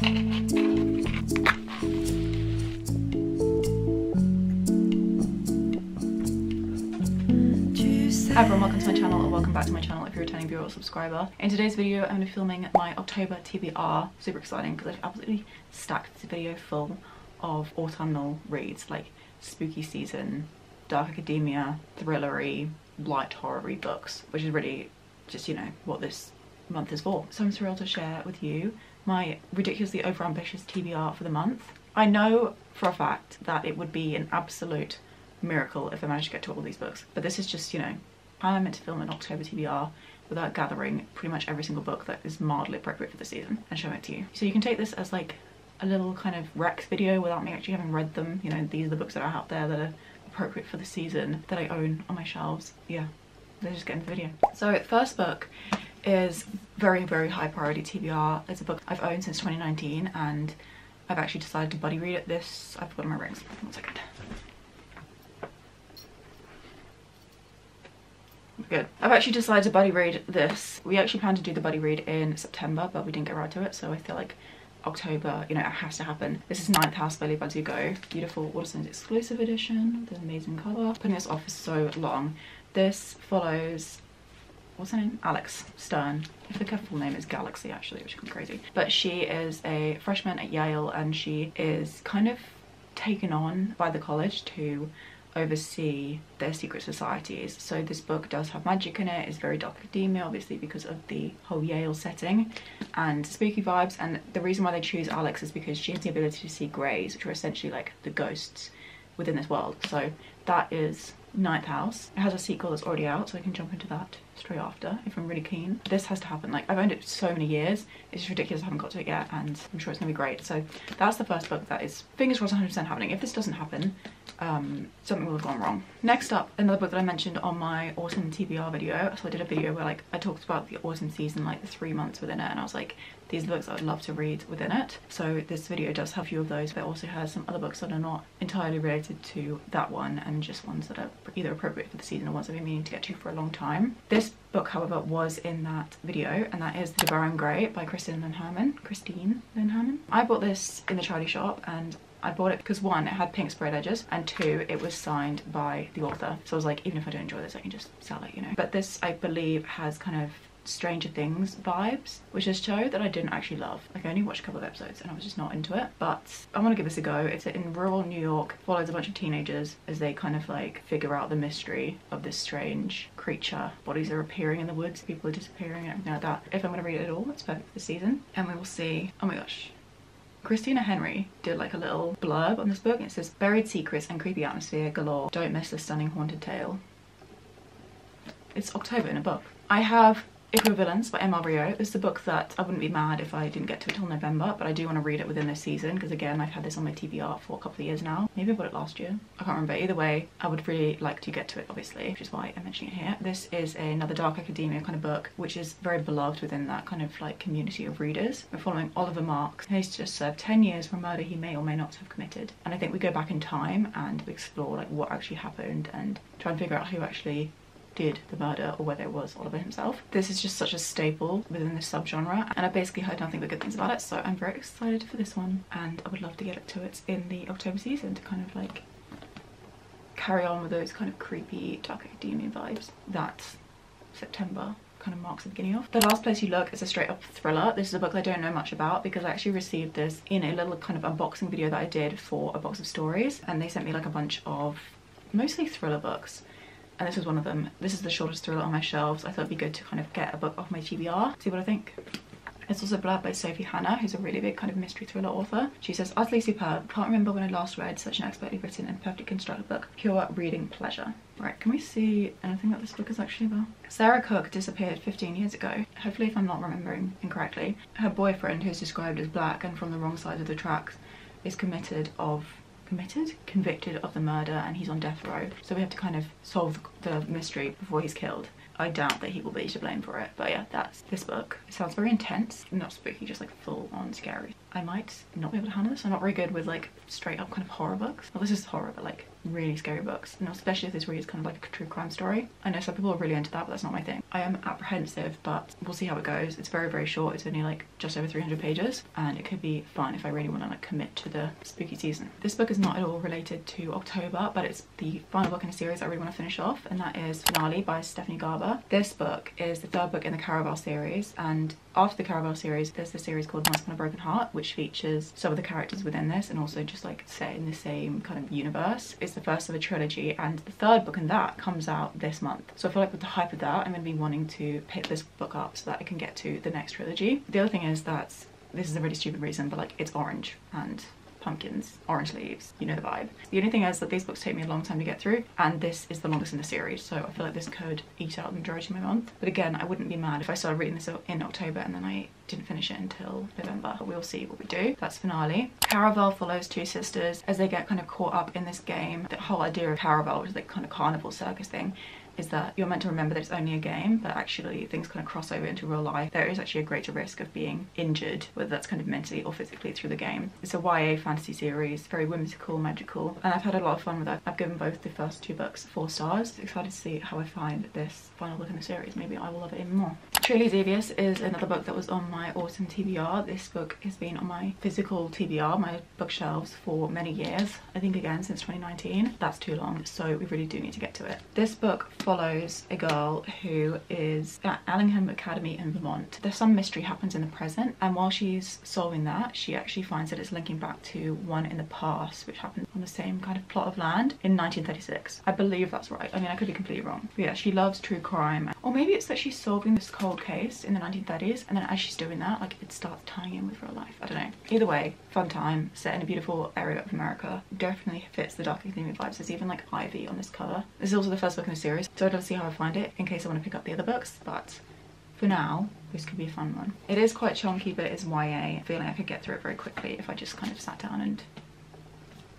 Hi everyone, welcome to my channel or welcome back to my channel if you're a returning viewer or subscriber. In today's video I'm going to be filming my October TBR. Super exciting because I've absolutely stacked this video full of autumnal reads like spooky season, dark academia, thrillery, light horror books, which is really just, you know, what this month is for. So I'm thrilled to share with you my ridiculously overambitious TBR for the month. I know for a fact that it would be an absolute miracle if I managed to get to all these books, but this is just, you know, I meant to film an October TBR without gathering pretty much every single book that is mildly appropriate for the season and showing it to you. So you can take this as like a little kind of Rex video without me actually having read them. You know, these are the books that are out there that are appropriate for the season that I own on my shelves. Yeah, let's just get into the video. So first book is very, very high priority TBR. It's a book I've owned since 2019 and I've actually decided to buddy read it this, I've forgotten my rings, one second. Good. I've actually decided to buddy read this. We actually planned to do the buddy read in September, but we didn't get right to it, so I feel like October, you know, it has to happen. This is Ninth House by Leigh Bardugo. Beautiful Waterstones exclusive edition with an amazing cover. Putting this off for so long. This follows what's her name? Alex Stern. I think her full name is Galaxy actually, which is crazy. But she is a freshman at Yale and she is kind of taken on by the college to oversee their secret societies. So this book does have magic in it, it's very dark academia obviously because of the whole Yale setting and spooky vibes and the reason why they choose Alex is because she has the ability to see greys which are essentially like the ghosts within this world. So that is Ninth House. It has a sequel that's already out so I can jump into that straight after if I'm really keen. This has to happen. Like I've owned it so many years. It's just ridiculous I haven't got to it yet and I'm sure it's gonna be great. So that's the first book that is fingers crossed 100% happening. If this doesn't happen, um, something will have gone wrong. Next up, another book that I mentioned on my autumn TBR video. So I did a video where like I talked about the autumn season, like the three months within it and I was like, these books I would love to read within it. So this video does have a few of those, but it also has some other books that are not entirely related to that one and just ones that are either appropriate for the season or ones I've been meaning to get to for a long time. This book, however, was in that video, and that is The Devouring Gray by Christine Lynn Herman. Christine Lynn Herman. I bought this in the charity shop and I bought it because one, it had pink sprayed edges, and two, it was signed by the author. So I was like, even if I don't enjoy this, I can just sell it, you know. But this, I believe, has kind of Stranger Things vibes, which is a show that I didn't actually love. Like I only watched a couple of episodes and I was just not into it, but I want to give this a go. It's in rural New York, follows a bunch of teenagers as they kind of like figure out the mystery of this strange creature. Bodies are appearing in the woods, people are disappearing and everything like that. If I'm going to read it at all, it's perfect for the season. And we will see, oh my gosh, Christina Henry did like a little blurb on this book. It says, buried secrets and creepy atmosphere galore. Don't miss the stunning haunted tale. It's October in a book. I have If We Were Villains by M.L. Rio. Is a book that I wouldn't be mad if I didn't get to it till November, but I do want to read it within this season because again, I've had this on my TBR for a couple of years now. Maybe I bought it last year. I can't remember. Either way, I would really like to get to it, obviously, which is why I'm mentioning it here. This is another dark academia kind of book, which is very beloved within that kind of like community of readers. We're following Oliver Marks. He's just served 10 years for a murder he may or may not have committed. And I think we go back in time and we explore like what actually happened and try and figure out who actually did the murder or whether it was Oliver himself. This is just such a staple within this subgenre and I basically heard nothing but good things about it so I'm very excited for this one and I would love to get it to it in the October season to kind of like carry on with those kind of creepy dark academia vibes that September kind of marks the beginning of. The Last Place You Look is a straight up thriller. This is a book I don't know much about because I actually received this in a little kind of unboxing video that I did for a box of stories and they sent me like a bunch of mostly thriller books and this was one of them. This is the shortest thriller on my shelves. I thought it'd be good to kind of get a book off my TBR, see what I think. It's also blurred by Sophie Hannah, who's a really big kind of mystery thriller author. She says, utterly superb. Can't remember when I last read such an expertly written and perfectly constructed book. Pure reading pleasure. Right, can we see anything that this book is actually about? Sarah Cook disappeared 15 years ago. Hopefully if I'm not remembering incorrectly. Her boyfriend, who's described as black and from the wrong side of the tracks, is committed of committed, convicted of the murder and he's on death row. So we have to kind of solve the mystery before he's killed. I doubt that he will be to blame for it. But yeah, that's this book. It sounds very intense, not spooky, just like full on scary. I might not be able to handle this. I'm not very good with like straight up kind of horror books. Well, this is horror, but like really scary books, and especially if this reads kind of like a true crime story. I know some people are really into that, but that's not my thing. I am apprehensive, but we'll see how it goes. It's very, very short. It's only like just over 300 pages, and it could be fun if I really want to like commit to the spooky season. This book is not at all related to October, but it's the final book in a series I really want to finish off, and that is Finale by Stephanie Garber. This book is the third book in the Caraval series, and after the Caraval series, there's the series called Once Upon a Broken Heart, which features some of the characters within this and also just like set in the same kind of universe. It's the first of a trilogy, and the third book in that comes out this month. So I feel like with the hype of that, I'm going to be wanting to pick this book up so that I can get to the next trilogy. The other thing is that this is a really stupid reason, but like it's orange and pumpkins, orange leaves, you know the vibe. The only thing is that these books take me a long time to get through and this is the longest in the series so I feel like this could eat out the majority of my month. But again, I wouldn't be mad if I started reading this in October and then I didn't finish it until November. But we'll see what we do. That's finale. Caraval follows two sisters as they get kind of caught up in this game. The whole idea of Caraval, which is like kind of carnival circus thing, is that you're meant to remember that it's only a game, but actually things kind of cross over into real life. There is actually a greater risk of being injured, whether that's kind of mentally or physically through the game. It's a YA fantasy series, very whimsical, magical, and I've had a lot of fun with it. I've given both the first two books four stars. Excited to see how I find this final book in the series. Maybe I will love it even more. Truly Devious is another book that was on my autumn TBR. This book has been on my physical TBR, my bookshelves, for many years. I think again since 2019. That's too long, so we really do need to get to it. This book follows a girl who is at Ellingham Academy in Vermont. There's some mystery happens in the present and while she's solving that she actually finds that it's linking back to one in the past which happened on the same kind of plot of land in 1936. I believe that's right. I mean I could be completely wrong. But yeah she loves true crime or maybe it's that she's solving this cold case in the 1930s and then as she's doing that like it starts tying in with real life. I don't know. Either way fun time set in a beautiful area of America. Definitely fits the dark academia vibes. There's even like ivy on this cover. This is also the first book in the series so I'd love to see how I find it in case I want to pick up the other books, but for now, this could be a fun one. It is quite chunky, but it's YA. I feel like I could get through it very quickly if I just kind of sat down and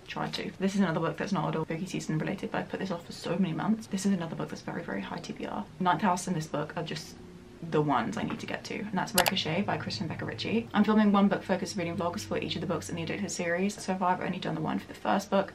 tried to. This is another book that's not at all spooky season related, but I put this off for so many months. This is another book that's very, very high TBR. Ninth House and this book are just the ones I need to get to and that's Ricochet by Krista and Becca Ritchie. I'm filming one book focused reading vlogs for each of the books in the Addicted series. So far I've only done the one for the first book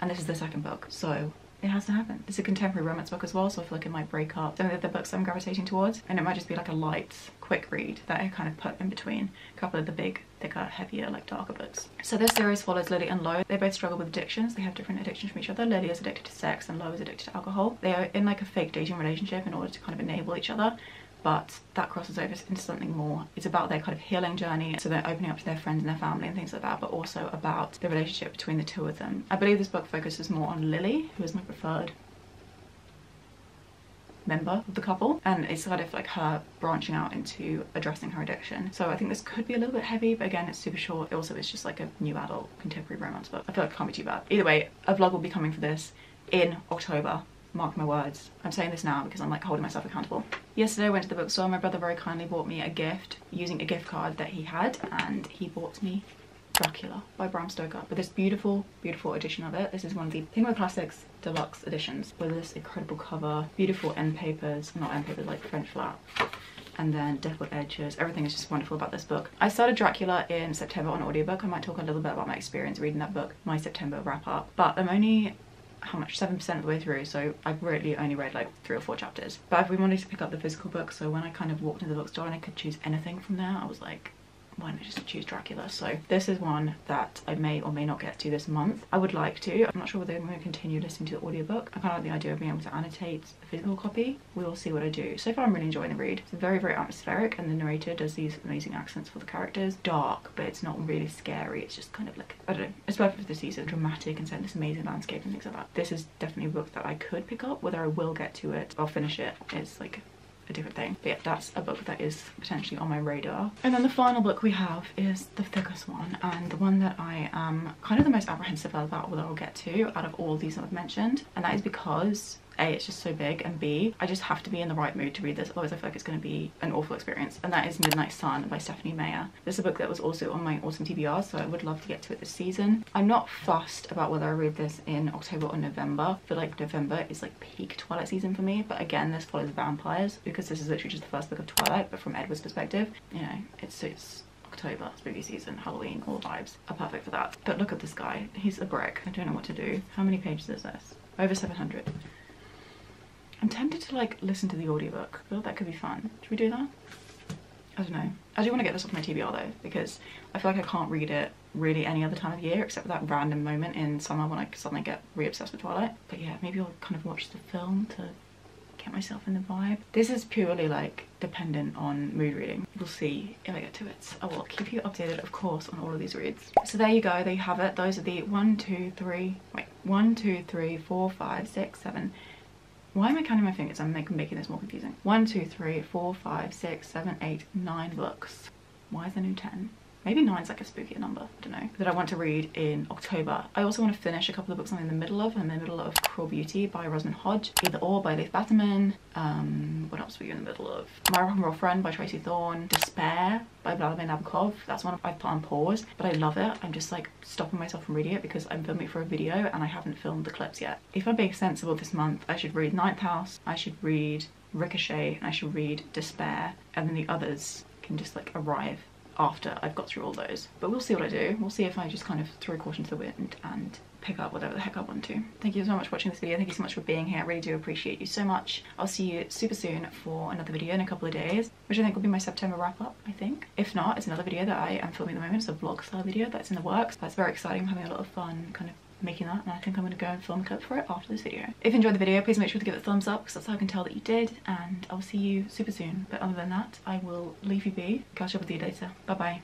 and this is the second book. So it has to happen. It's a contemporary romance book as well, so I feel like it might break up some of the books I'm gravitating towards, and it might just be like a light, quick read that I kind of put in between a couple of the big, thicker, heavier, like darker books. So this series follows Lily and Lo. They both struggle with addictions. They have different addictions from each other. Lily is addicted to sex and Lo is addicted to alcohol. They are in like a fake dating relationship in order to kind of enable each other but that crosses over into something more. It's about their kind of healing journey, so they're opening up to their friends and their family and things like that, but also about the relationship between the two of them. I believe this book focuses more on Lily, who is my preferred member of the couple and it's kind of like her branching out into addressing her addiction. So I think this could be a little bit heavy but again it's super short. Also is just like a new adult contemporary romance book. I feel like it can't be too bad. Either way a vlog will be coming for this in October mark my words. I'm saying this now because I'm like holding myself accountable. Yesterday I went to the bookstore my brother very kindly bought me a gift using a gift card that he had and he bought me Dracula by Bram Stoker with this beautiful, beautiful edition of it. This is one of the Penguin Classics deluxe editions with this incredible cover, beautiful end papers, not end papers, like French flap and then deckled edges. Everything is just wonderful about this book. I started Dracula in September on audiobook. I might talk a little bit about my experience reading that book, my September wrap up. But I'm only how much? 7% of the way through so I've really only read like three or four chapters. But I've been wanting to pick up the physical book so when I kind of walked into the bookstore and I could choose anything from there I was like why not just choose Dracula? So this is one that I may or may not get to this month. I would like to. I'm not sure whether I'm going to continue listening to the audiobook. I kind of like the idea of being able to annotate a physical copy. We will see what I do. So far I'm really enjoying the read. It's very, very atmospheric and the narrator does these amazing accents for the characters. Dark, but it's not really scary. It's just kind of like, I don't know, it's perfect for the season. Dramatic and set this amazing landscape and things like that. This is definitely a book that I could pick up. Whether I will get to it or finish it, is like a different thing. But yeah, that's a book that is potentially on my radar. And then the final book we have is the thickest one and the one that I am kind of the most apprehensive about whether I'll get to out of all these I've mentioned. And that is because a, it's just so big, and B, I just have to be in the right mood to read this, otherwise I feel like it's going to be an awful experience. And that is Midnight Sun by Stephenie Meyer. This is a book that was also on my autumn TBR, so I would love to get to it this season. I'm not fussed about whether I read this in October or November. I feel like November is like peak Twilight season for me, but again, this follows vampires because this is literally just the first book of Twilight, but from Edward's perspective, you know, it suits October, spooky season, Halloween, all vibes are perfect for that. But look at this guy, he's a brick. I don't know what to do. How many pages is this? Over 700. I'm tempted to like listen to the audiobook. I that could be fun. Should we do that? I don't know. I do want to get this off my TBR though because I feel like I can't read it really any other time of year except for that random moment in summer when I suddenly get re-obsessed with Twilight. But yeah, maybe I'll kind of watch the film to get myself in the vibe. This is purely like dependent on mood reading. We'll see if I get to it. I will keep you updated of course on all of these reads. So there you go, there you have it. Those are the one, two, three, wait, one, two, three, four, five, six, seven, why am I counting my fingers? I'm making this more confusing. One, two, three, four, five, six, seven, eight, nine books. Why is there no 10? Maybe nine's like a spookier number, I don't know, that I want to read in October. I also want to finish a couple of books I'm in the middle of. I'm in the middle of Cruel Beauty by Rosamund Hodge, Either Or by Elif Batuman, um, what else were you in the middle of? My Rock and Roll Friend by Tracey Thorn, Despair by Vladimir Nabokov. That's one I've put on pause, but I love it. I'm just like stopping myself from reading it because I'm filming for a video and I haven't filmed the clips yet. If I'm being sensible this month, I should read Ninth House, I should read Ricochet, and I should read Despair, and then the others can just like arrive after I've got through all those. But we'll see what I do. We'll see if I just kind of throw caution to the wind and pick up whatever the heck I want to. Thank you so much for watching this video. Thank you so much for being here. I really do appreciate you so much. I'll see you super soon for another video in a couple of days, which I think will be my September wrap up, I think. If not, it's another video that I am filming at the moment. It's a vlog style video that's in the works. That's very exciting. I'm having a lot of fun kind of making that and I think I'm going to go and film a clip for it after this video. If you enjoyed the video please make sure to give it a thumbs up because that's how I can tell that you did and I'll see you super soon but other than that I will leave you be. Catch up with you later. Bye bye.